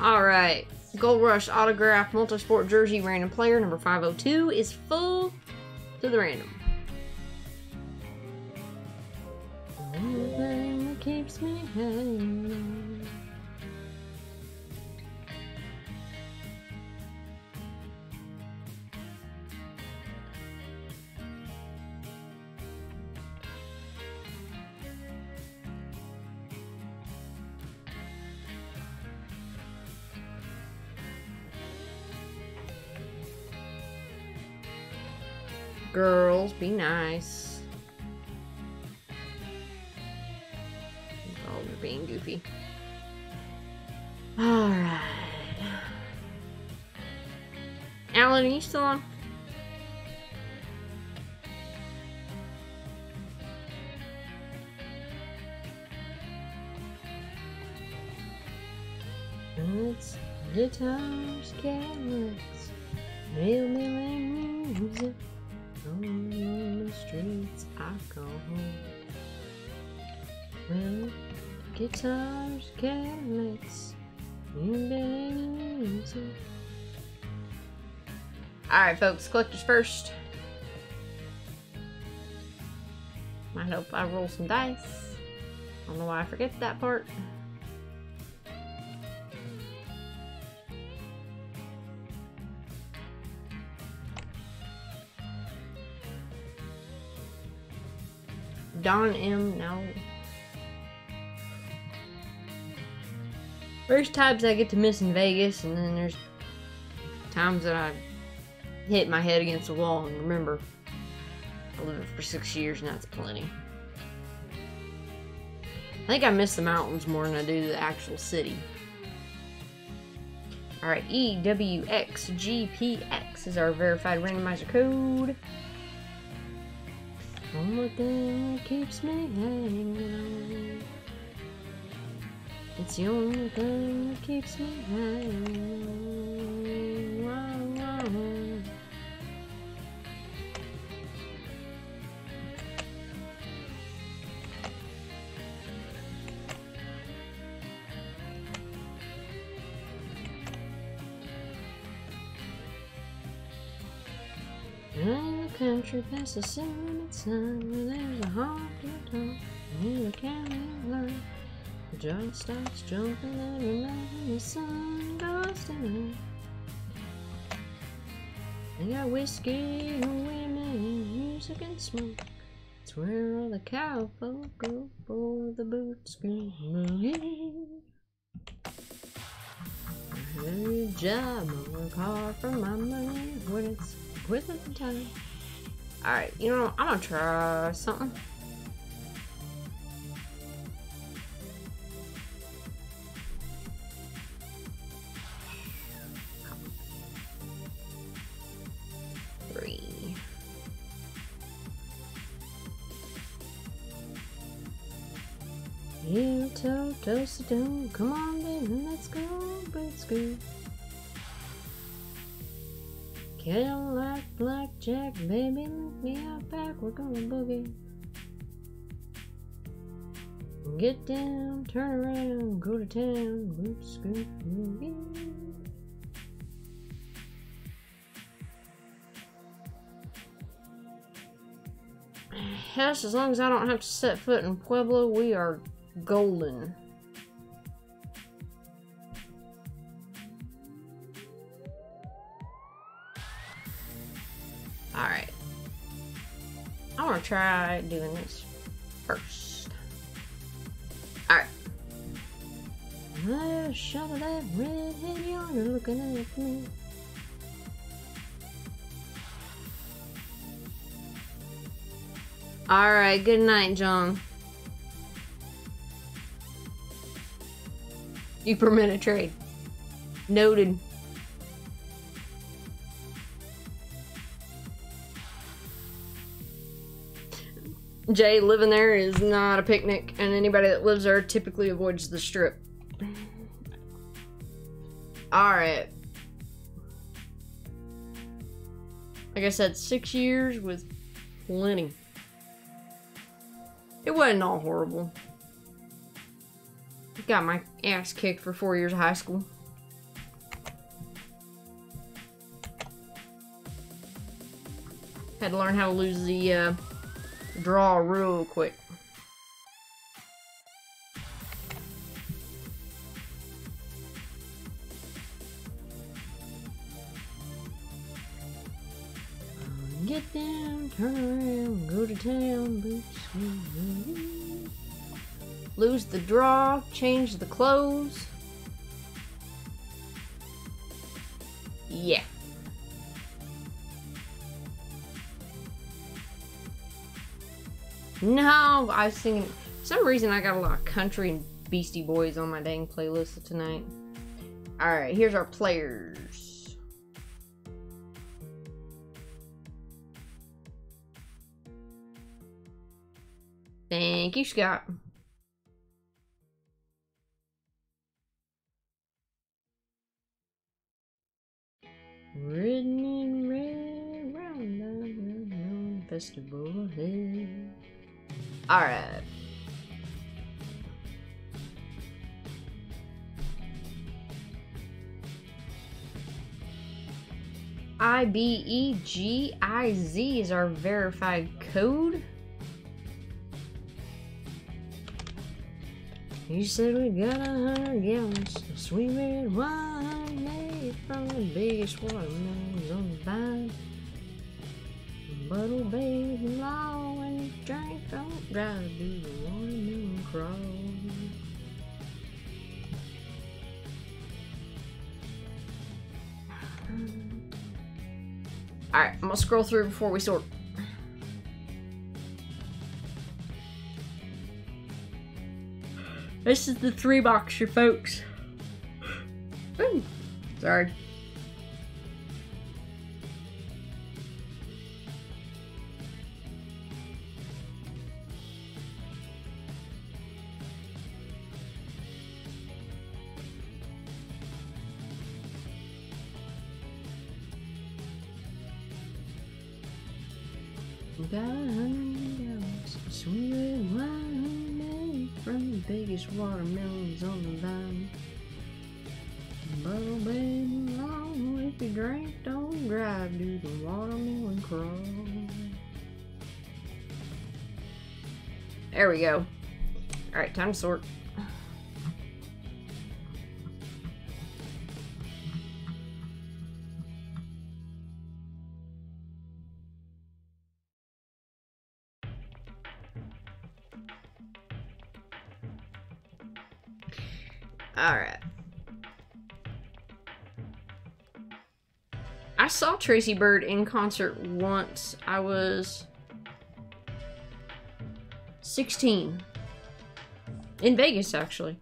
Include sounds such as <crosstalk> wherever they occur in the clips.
Alright. Gold Rush autograph multisport jersey random player number 502 is full to the random. Girls, be nice. Oh, you're being goofy. Alright. Alan, are you still on? It's guitars, Cadillacs, hillbilly music. Streets I go home. Well, guitars, music. Alright, folks, collectors first. I hope I roll some dice. I don't know why I forget that part. Don M. No. There's times I get to miss in Vegas, and then there's times that I hit my head against the wall and remember I lived for six years, and that's plenty. I think I miss the mountains more than I do the actual city. Alright, EWXGPX is our verified randomizer code. Only thing that keeps me hanging on. It's the only thing that keeps me hanging on. Country past the sun Where there's a heart to talk And can't learn The joy starts jumping every night the sun goes down. They got whiskey and women music and smoke. It's where all the cowfolk go for the bootscreen boogie I have a job, I work hard for my money when it's the time. Alright, you know, I'm gonna try something. Three. You toe, toast it down. Come on, baby, let's go, let's go. Cadillac, blackjack, baby, look me out back, we're gonna boogie. Get down, turn around, go to town, boot scoot, boogie. Yes, as long as I don't have to set foot in Pueblo, we are golden. Try doing this first. Alright. A shot of that redhead yonder looking at me. Alright, good night, John. You permit a trade. Noted. Jay living there is not a picnic, and anybody that lives there typically avoids the strip. Alright. Like I said, six years with plenty. It wasn't all horrible. Got my ass kicked for four years of high school. Had to learn how to lose the uh, draw real quick. Um, get down, turn around, go to town, boots. Lose the draw, change the clothes. Yeah. No, I was. For some reason, I got a lot of country and Beastie Boys on my dang playlist tonight. Alright, here's our players. Thank you, Scott. Ridden in red, round, round, festival ahead. Alright. IBEGIZ is our verified code. You said we got a hundred gallons of sweet red wine made from the biggest watermelons on the vine. But baby, drink, don't the. Alright, I'm gonna scroll through before we sort. This is the three boxer, folks. Ooh, sorry. Alright, sort. Alright. I saw Tracy Byrd in concert once. I was 16. In Vegas, actually.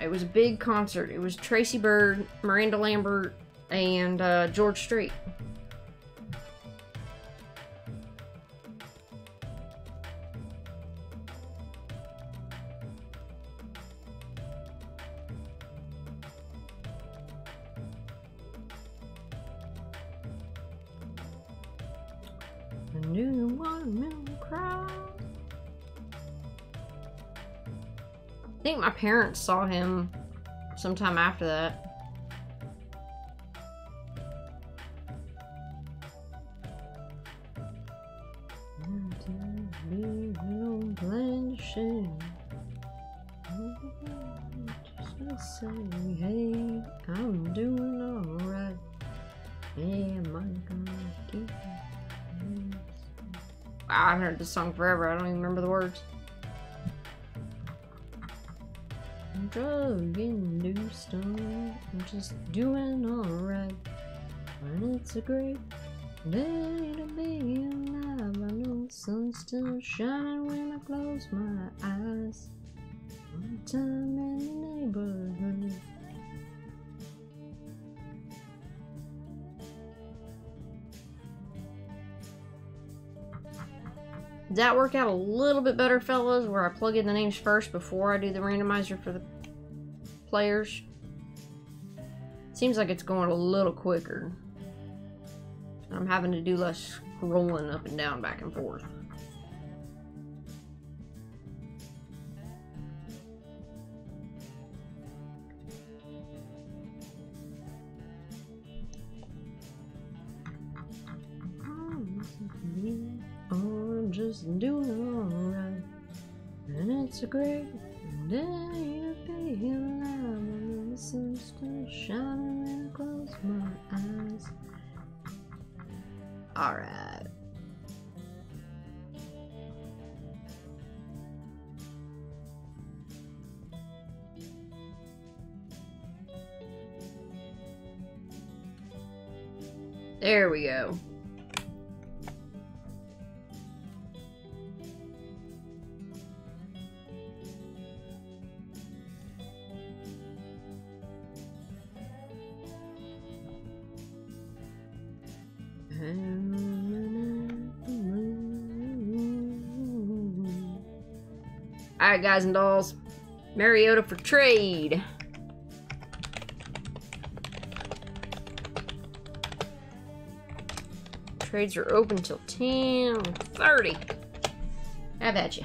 It was a big concert. It was Tracy Byrd, Miranda Lambert, and uh, George Strait. Parents saw him sometime after that. Say, hey, I'm doing alright. Am I gonna keep this? Wow, I've heard this song forever. I don't even remember the words. I'm drug induced, I'm just doing alright. And it's a great day to be alive. I know the sun's still shining when I close my eyes. One time in the neighborhood. That work out a little bit better, fellas, where I plug in the names first before I do the randomizer for the players? Seems like it's going a little quicker. I'm having to do less scrolling up and down, back and forth. just doing alright. And it's a great day Alright. There Alright, guys and dolls. Mariota for trade. Trades are open till 10:30. Have at you.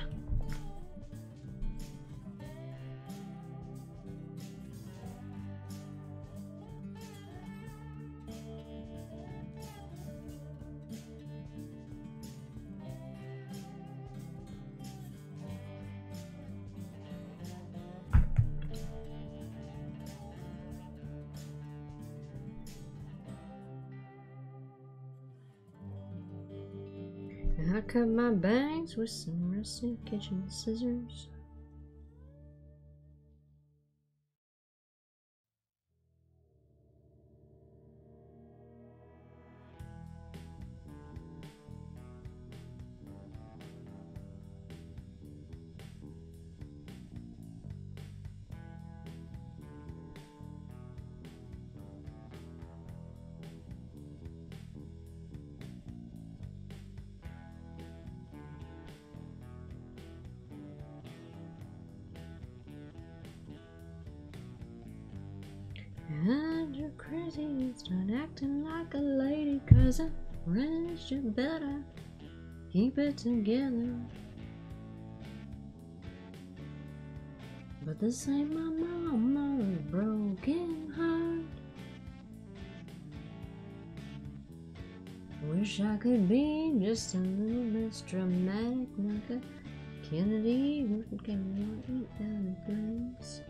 My bangs with some rusty kitchen scissors. Crazy start acting like a lady Cause I raised you better. Keep it together. But this ain't my mama's broken heart. Wish I could be just a little less dramatic Like a Kennedy who can eat the place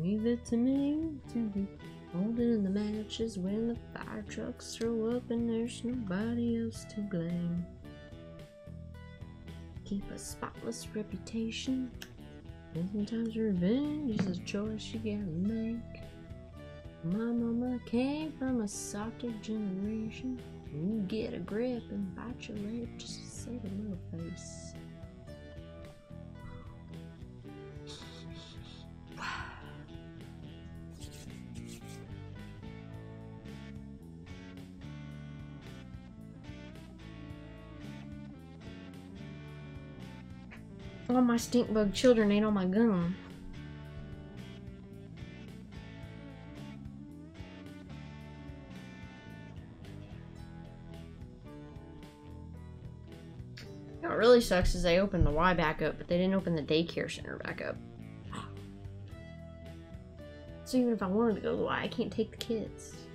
Leave it to me to be holding the matches when the fire trucks throw up and there's nobody else to blame. Keep a spotless reputation. Sometimes revenge is a choice you gotta make. My mama came from a softer generation. You get a grip and bite your lip just to save a little face. All my stink bug children ate all my gum. What really sucks is they opened the Y back up, but they didn't open the daycare center back up. So even if I wanted to go to the Y, I can't take the kids.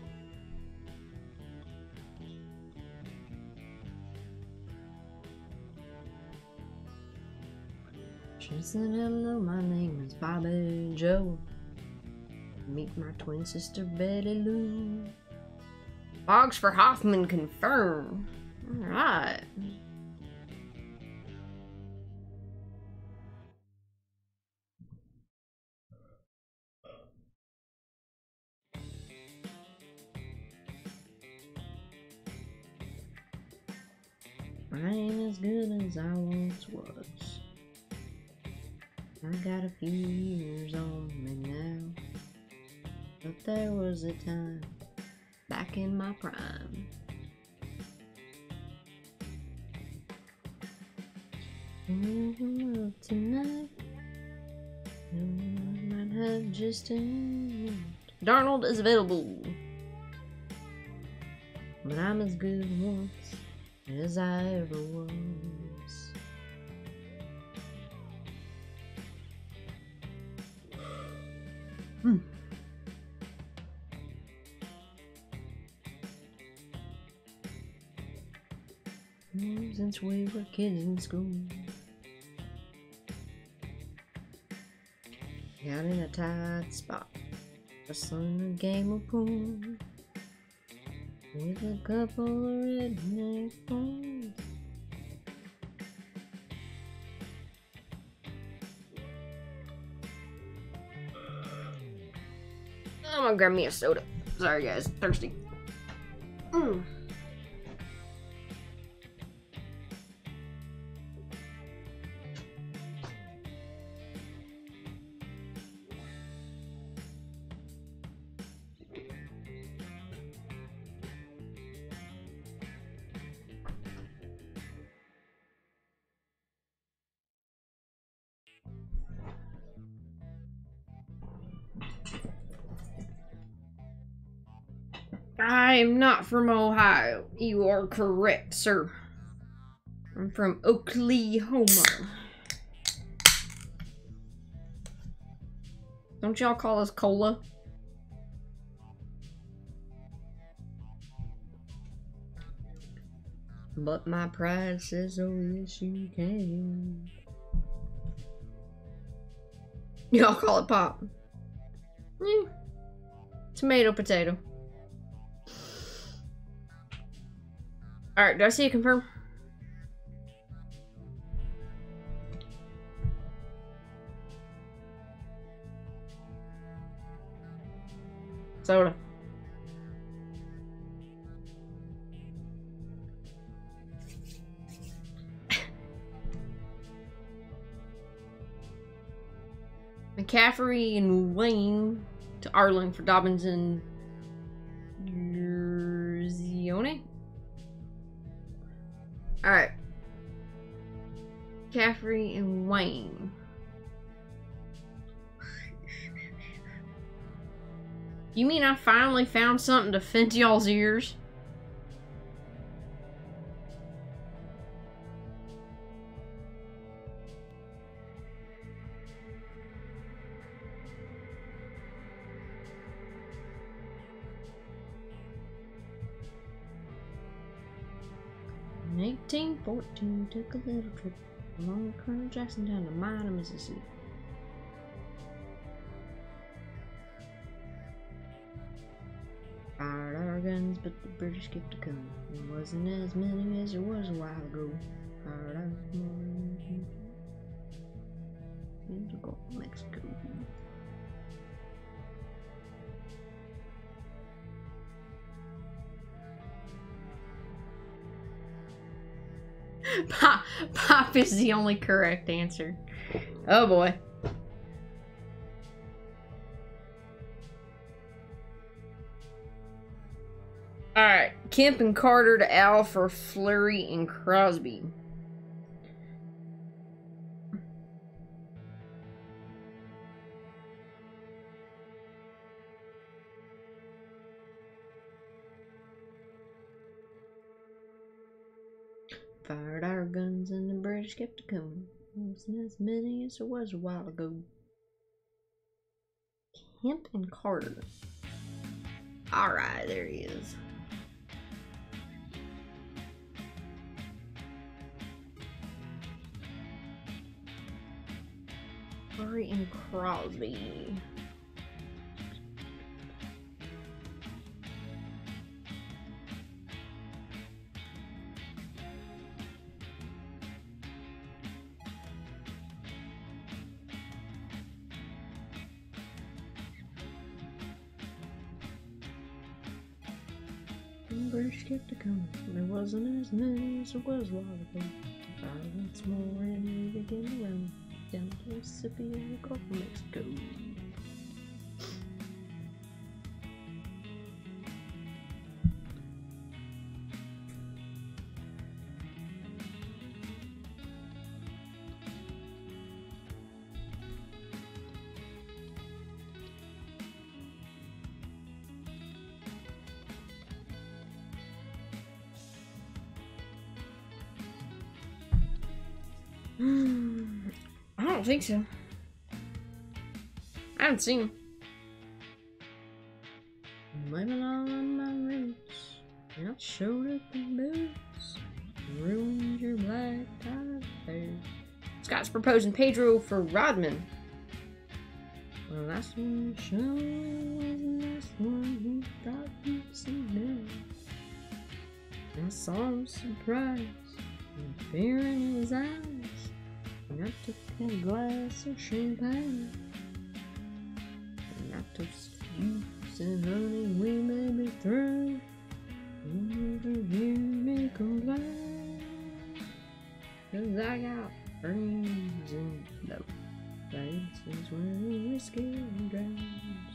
Said, hello, my name is Bobby Joe. Meet my twin sister Betty Lou. Boggs for Hoffman confirmed. Alright. I ain't as good as I once was. Got a few years on me now. But there was a time back in my prime. Love tonight. I might have just Darnold is available. But I'm as good once as I ever was. Hmm. since we were kids in school. Got in a tight spot, wrestling a game of pool with a couple of redneck boys. Gonna grab me a soda. Sorry, guys, thirsty. Mm. I am not from Ohio. You are correct, sir. I'm from Oklahoma. Don't y'all call us cola? But my pride says, oh yes you can. Y'all call it pop. Eh. Tomato, potato. Alright, do I see you confirm? Soda. <laughs> McCaffrey and Wayne to Arlen for Dobbins and Caffrey and Wayne. You mean I finally found something to fit y'all's ears? In 1814, took a little trip along with Colonel Jackson down to Minot, Mississippi. Fired our guns, but the British kept a coming. There wasn't as many as there was a while ago. Fired our guns of Mexico. <laughs> Pop, pop is the only correct answer. Oh boy. Alright, Kemp and Carter to Al for Flurry and Crosby. Fired our guns and the British kept a coming. Wasn't as many as there was a while ago. Kemp and Carter. Alright, there he is. Curry and Crosby. Wasn't as as there was ago. Five once more and we begin to run down to Mississippi and the Gulf of Mexico. Don't think so. I haven't ah, seen him. Living on my roots, and I showed up in boots. ruined your black tie hair. Scott's proposing Pedro for Rodman. Well, last one show was the last one he thought he'd see now. I saw him surprised, and fear in his eyes. And I took a glass of champagne. And I took you, said, honey, we may be through. Never hear me complain. Cause I got friends in no where the whiskey drowns. No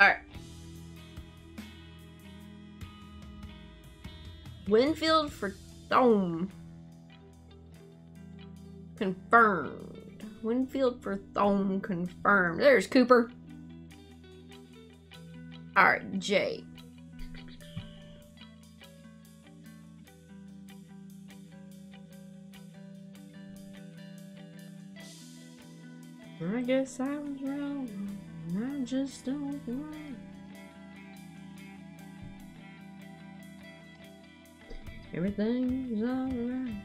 Alright. Winfield for Thome. Confirmed. Winfield for Thome confirmed. There's Cooper. Alright, Jay. I guess I was wrong. I just don't know. Everything's alright.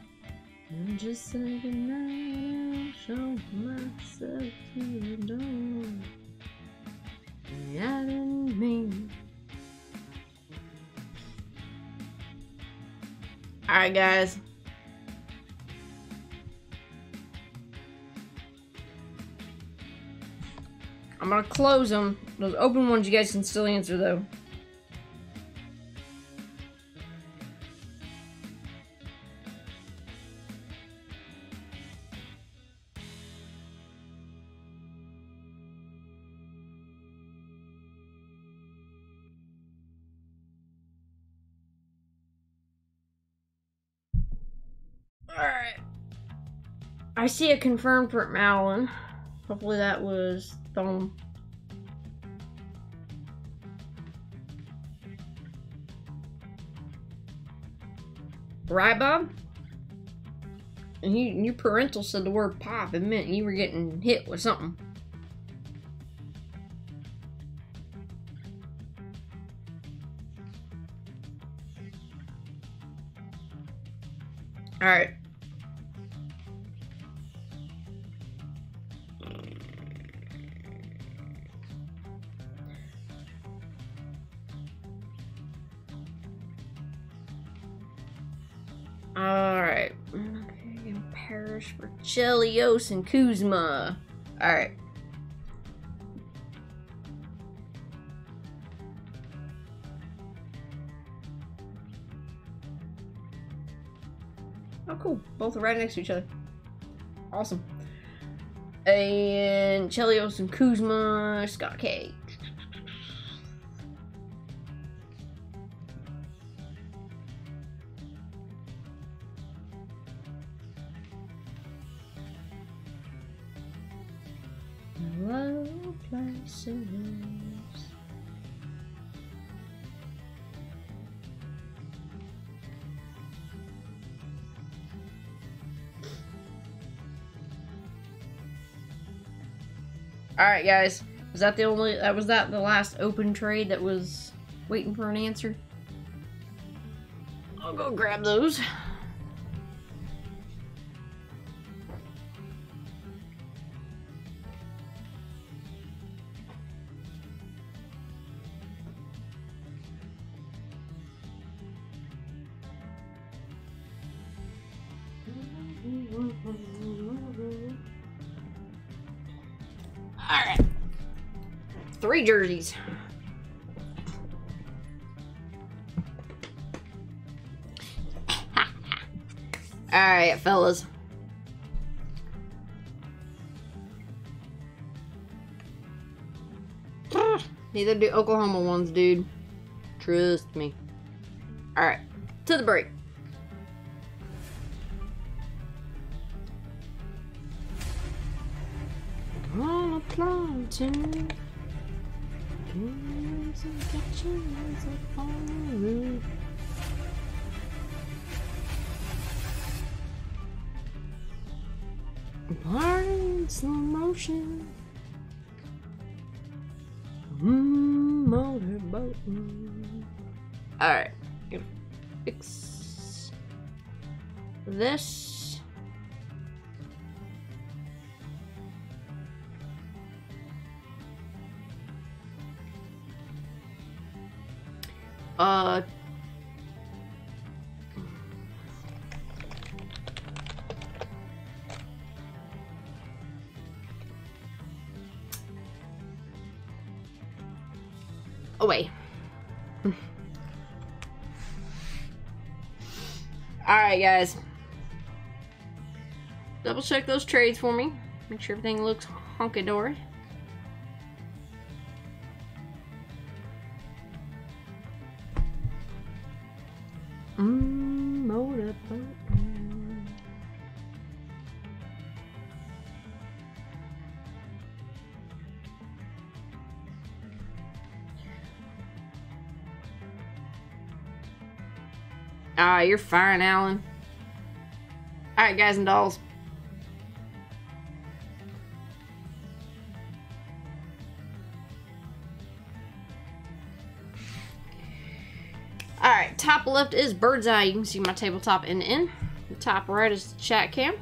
I'm just saying goodnight. I'll show myself to the door. I didn't mean. Alright, guys. I'm gonna close them. Those open ones you guys can still answer though. Alright. I see a confirmed for Malin. Hopefully that was Right, Bob? And you, your parental said the word pop. It meant you were getting hit with something. Alright. Alright. Chelios and Kuzma. Alright. Oh, cool. Both are right next to each other. Awesome. And Chelios and Kuzma, Scott K. All right, guys. Was that the only? That was that the last open trade that was waiting for an answer. I'll go grab those. Three jerseys. <laughs> Alright, fellas. <sighs> Neither do Oklahoma ones, dude. Trust me. Alright, to the break. Party slow motion. Mm, motorboat. Alright. Gonna fix this. Away. <sighs> Alright, guys. Double check those trades for me. Make sure everything looks honky you're firing, Alan. Alright, guys and dolls. Alright, top left is bird's eye. You can see my tabletop end to end. The top right is the chat cam.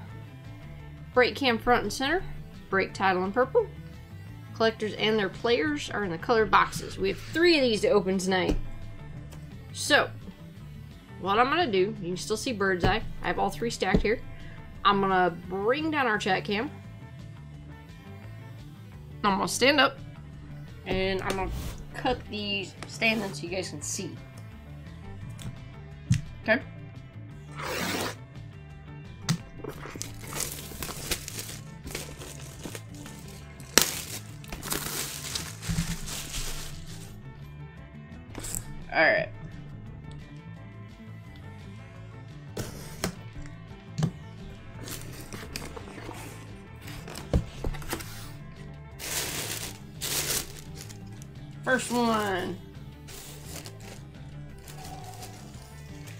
Break cam front and center. Break title in purple. Collectors and their players are in the colored boxes. We have three of these to open tonight. So, what I'm gonna do, you can still see bird's eye. I have all three stacked here. I'm gonna bring down our chat cam. I'm gonna stand up and I'm gonna cut these standing so you guys can see. Okay. All First one.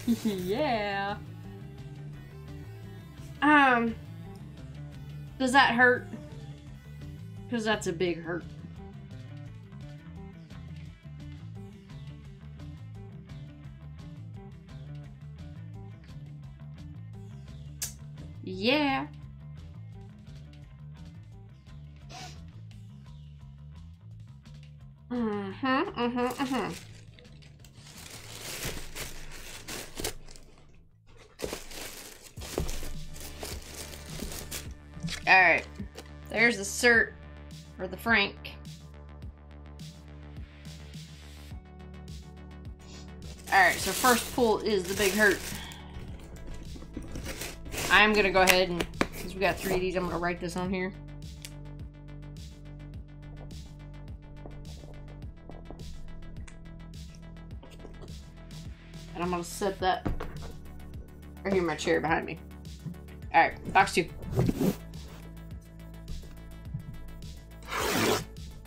<laughs> yeah. Um, does that hurt? Because that's a big hurt. Yeah. Mm-hmm, mm-hmm. Alright. There's the cert for the Frank. Alright, so first pull is the big hurt. I'm gonna go ahead and, since we got three of these, I'm gonna write this on here. Set that I hear my chair behind me. Alright, box two.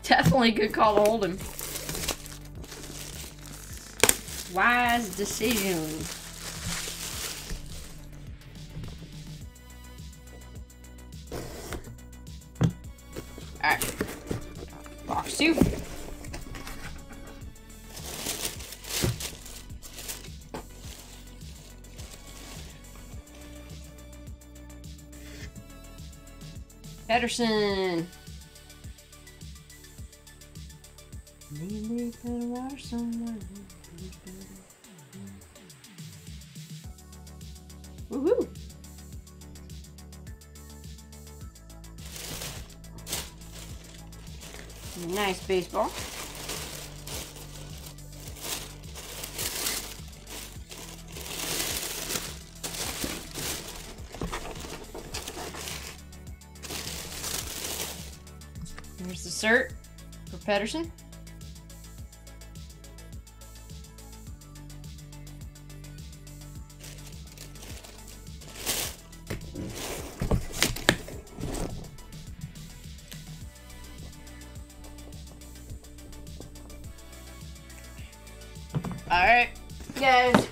Definitely good call to hold him. Wise decision. Alright. Box two. Somewhere. Woohoo! Nice baseball. Pedersen. Alright, guys.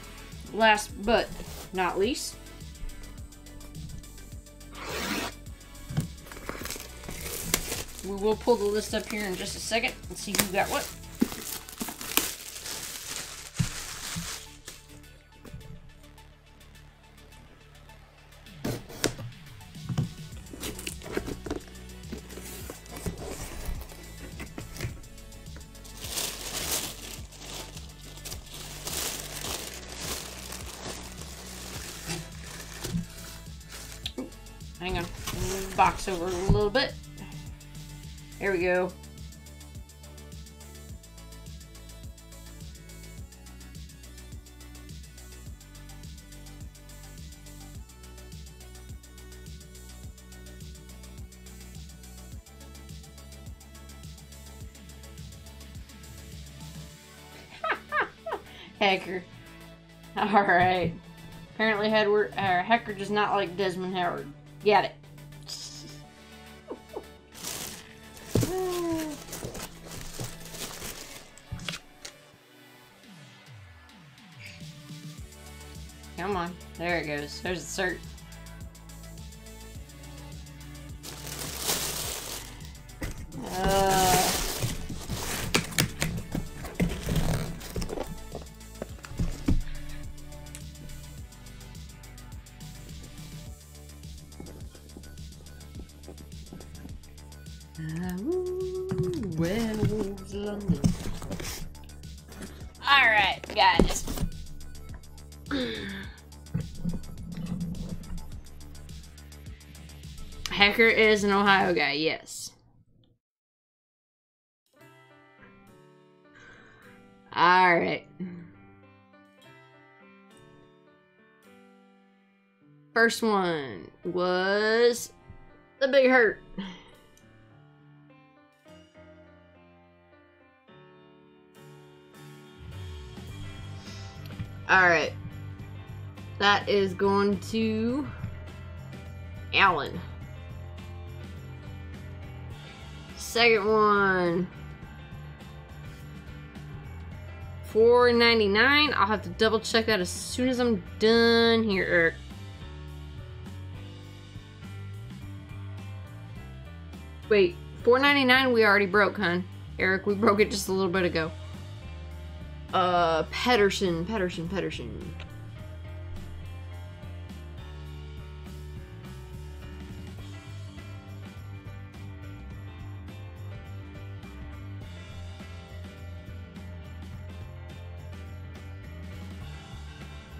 Last but not least. We will pull the list up here in just a second and see who got what. Hang on. Box over Hacker. <laughs> Alright. Apparently Edward, uh, Hacker does not like Desmond Howard. Get it. <sighs> Come on. There it goes. There's the cert. Ohio guy, yes. Alright. First one was the big hurt. Alright. That is going to Alan. Second one. Four ninety nine. I'll have to double check that as soon as I'm done here, Eric. Wait, four ninety nine. We already broke, hun. Eric, we broke it just a little bit ago. Uh, Pederson, Pederson, Pederson.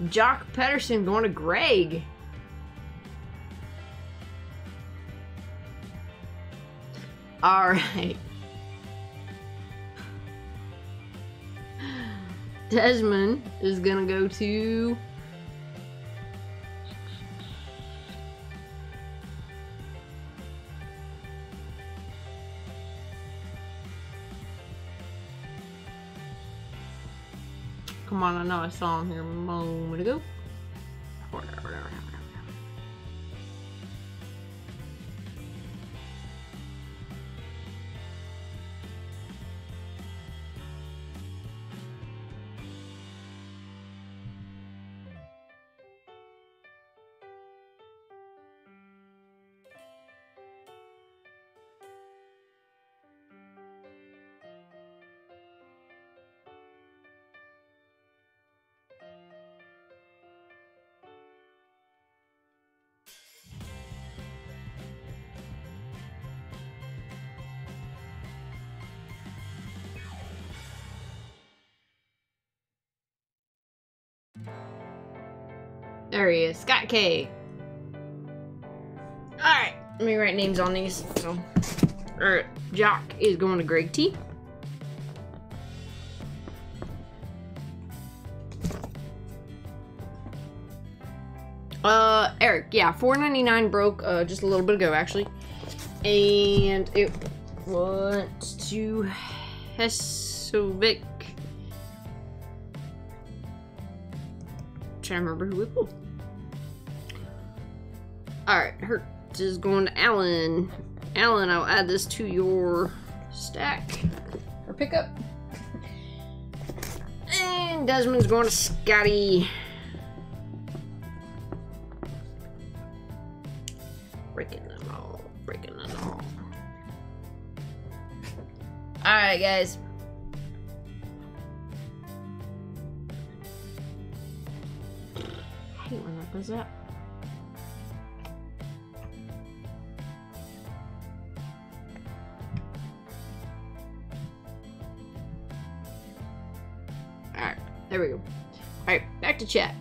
Joc Pederson going to Greg. All right. Desmond is gonna go to Come on, I know I saw him here a moment ago. He is, Scott K. Alright, let me write names on these. So, Alright, Joc is going to Greg T. Uh, Eric, yeah, 4.99 broke uh, just a little bit ago, actually, and it went to Hesovic. Trying to remember who we pulled. Alright, Hurt's is going to Alan. Alan, I'll add this to your stack or pickup. And And Desmond's going to Scotty. Breaking them all. Breaking them all. Alright, guys. I hate when that goes up. There we go. Alright, back to chat.